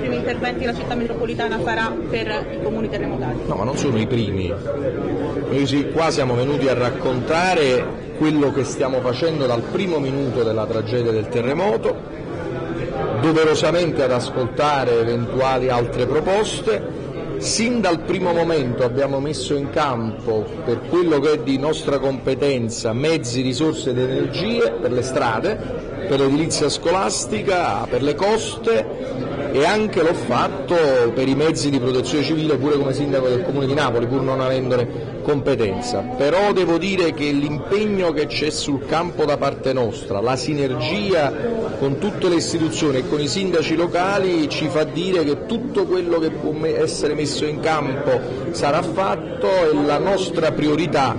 primi interventi la città metropolitana farà per i comuni terremotati. No, ma non sono i primi. Noi qua siamo venuti a raccontare quello che stiamo facendo dal primo minuto della tragedia del terremoto, doverosamente ad ascoltare eventuali altre proposte. Sin dal primo momento abbiamo messo in campo, per quello che è di nostra competenza, mezzi, risorse ed energie per le strade, per l'edilizia scolastica, per le coste e anche l'ho fatto per i mezzi di protezione civile pure come sindaco del comune di Napoli pur non avendone competenza. Però devo dire che l'impegno che c'è sul campo da parte nostra, la sinergia con tutte le istituzioni e con i sindaci locali ci fa dire che tutto quello che può essere messo in campo sarà fatto e la nostra priorità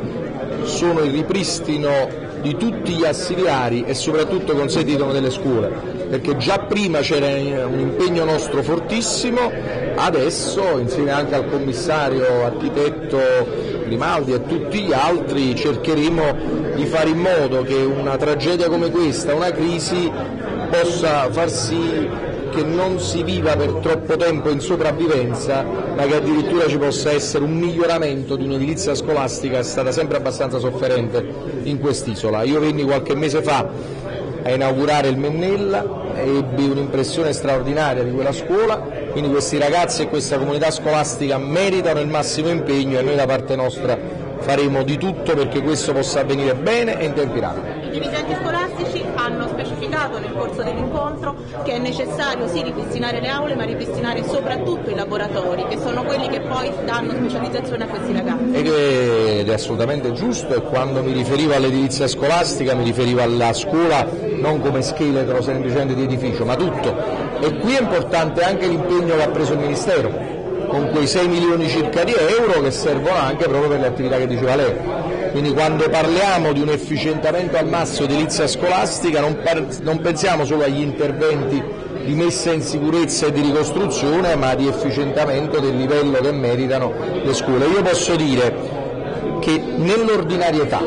sono il ripristino di tutti gli assiliari e soprattutto consentitono delle scuole, perché già prima c'era un impegno nostro fortissimo, adesso insieme anche al commissario architetto Grimaldi e tutti gli altri cercheremo di fare in modo che una tragedia come questa, una crisi, possa far sì che non si viva per troppo tempo in sopravvivenza, ma che addirittura ci possa essere un miglioramento di un'edilizia scolastica che è stata sempre abbastanza sofferente in quest'isola. Io venni qualche mese fa a inaugurare il Mennella ebbi un'impressione straordinaria di quella scuola, quindi questi ragazzi e questa comunità scolastica meritano il massimo impegno e noi da parte nostra faremo di tutto perché questo possa avvenire bene e in tempi rapidi. I dirigenti scolastici hanno specificato nel corso dell'incontro che è necessario sì ripristinare le aule ma ripristinare soprattutto i laboratori che sono quelli che poi danno specializzazione a questi ragazzi. Ed è assolutamente giusto e quando mi riferivo all'edilizia scolastica mi riferivo alla scuola non come scheletro semplicemente di edificio ma tutto e qui è importante anche l'impegno che ha preso il Ministero con quei 6 milioni circa di euro che servono anche proprio per le attività che diceva lei. Quindi quando parliamo di un efficientamento al massimo di edilizia scolastica non, non pensiamo solo agli interventi di messa in sicurezza e di ricostruzione, ma di efficientamento del livello che meritano le scuole. Io posso dire che nell'ordinarietà,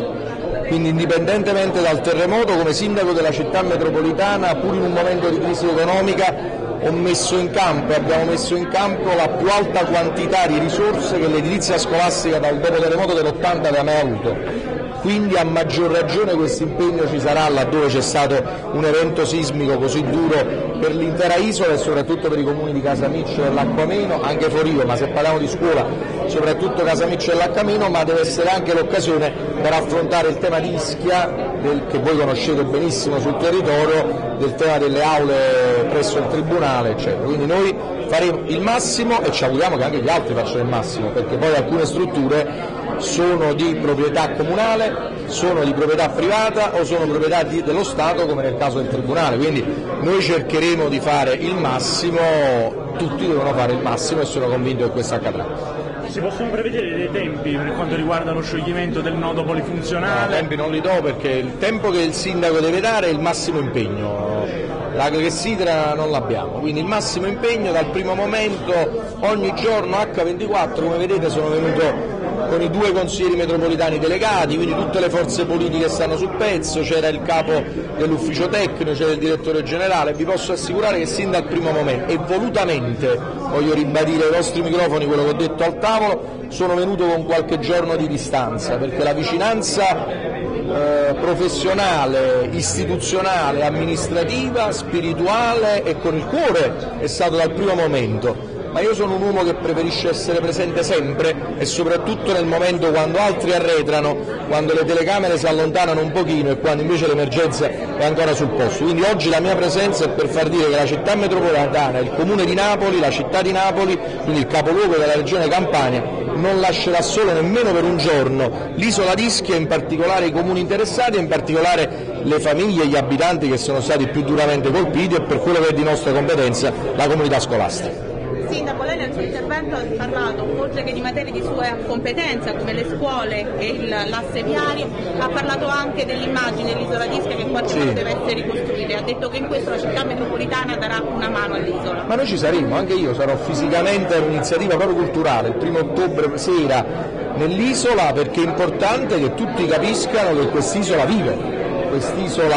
quindi indipendentemente dal terremoto, come sindaco della città metropolitana, pur in un momento di crisi economica, ho messo in campo e abbiamo messo in campo la più alta quantità di risorse che l'edilizia scolastica dal dopo terremoto dell'80 aveva mai avuto. Quindi a maggior ragione questo impegno ci sarà laddove c'è stato un evento sismico così duro per l'intera isola e soprattutto per i comuni di Casamiccio e Lacquameno, anche Forio, ma se parliamo di scuola soprattutto Casamiccio e Lacquameno, ma deve essere anche l'occasione per affrontare il tema di Ischia, del, che voi conoscete benissimo sul territorio, del tema delle aule presso il Tribunale, eccetera. Quindi noi faremo il massimo e ci auguriamo che anche gli altri facciano il massimo, perché poi alcune strutture sono di proprietà comunale, sono di proprietà privata o sono proprietà di, dello Stato come nel caso del Tribunale, quindi noi cercheremo di fare il massimo, tutti devono fare il massimo e sono convinto che questo accadrà. Si possono prevedere dei tempi per quanto riguarda lo scioglimento del nodo polifunzionale? No, tempi non li do perché il tempo che il sindaco deve dare è il massimo impegno. La clessidra non l'abbiamo, quindi il massimo impegno dal primo momento, ogni giorno H24, come vedete sono venuto con i due consiglieri metropolitani delegati, quindi tutte le forze politiche stanno sul pezzo, c'era il capo dell'ufficio tecnico, c'era il direttore generale, vi posso assicurare che sin dal primo momento e volutamente, voglio ribadire ai vostri microfoni quello che ho detto al tavolo, sono venuto con qualche giorno di distanza, perché la vicinanza eh, professionale, istituzionale, amministrativa, spirituale e con il cuore è stato dal primo momento ma io sono un uomo che preferisce essere presente sempre e soprattutto nel momento quando altri arretrano, quando le telecamere si allontanano un pochino e quando invece l'emergenza è ancora sul posto. Quindi oggi la mia presenza è per far dire che la città metropolitana, il comune di Napoli, la città di Napoli, quindi il capoluogo della regione Campania, non lascerà solo nemmeno per un giorno l'isola di Ischia, in particolare i comuni interessati e in particolare le famiglie e gli abitanti che sono stati più duramente colpiti e per quello che è di nostra competenza la comunità scolastica. Sindaco, lei nel suo intervento ha parlato, oltre che di materie di sua competenza come le scuole e il, l'asse viario, ha parlato anche dell'immagine dell'isola d'Ischia che in qualche modo deve essere ricostruita. Ha detto che in questo la città metropolitana darà una mano all'isola. Ma noi ci saremo, anche io sarò fisicamente un'iniziativa proprio culturale, il primo ottobre sera nell'isola perché è importante che tutti capiscano che quest'isola vive quest'isola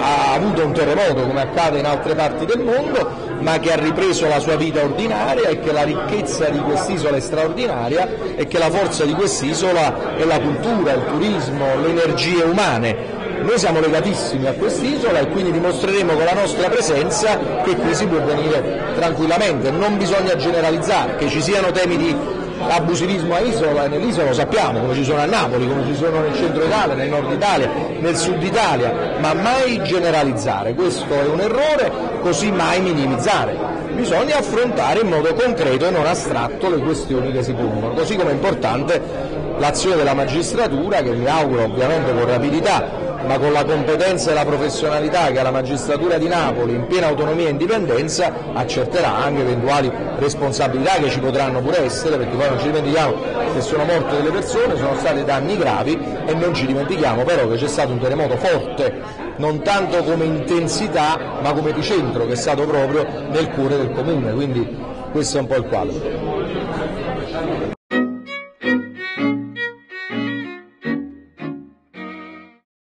ha avuto un terremoto come accade in altre parti del mondo ma che ha ripreso la sua vita ordinaria e che la ricchezza di quest'isola è straordinaria e che la forza di quest'isola è la cultura, il turismo, le energie umane. Noi siamo legatissimi a quest'isola e quindi dimostreremo con la nostra presenza che qui si può venire tranquillamente, non bisogna generalizzare, che ci siano temi di abusivismo a isola, nell'isola lo sappiamo, come ci sono a Napoli, come ci sono nel centro Italia, nel nord Italia, nel sud Italia, ma mai generalizzare, questo è un errore, così mai minimizzare. Bisogna affrontare in modo concreto e non astratto le questioni che si pongono, così come è importante l'azione della magistratura che mi auguro ovviamente con rapidità ma con la competenza e la professionalità che la magistratura di Napoli in piena autonomia e indipendenza accerterà anche eventuali responsabilità che ci potranno pure essere perché poi non ci dimentichiamo che sono morte delle persone, sono stati danni gravi e non ci dimentichiamo però che c'è stato un terremoto forte non tanto come intensità ma come epicentro che è stato proprio nel cuore del comune, quindi questo è un po' il quadro.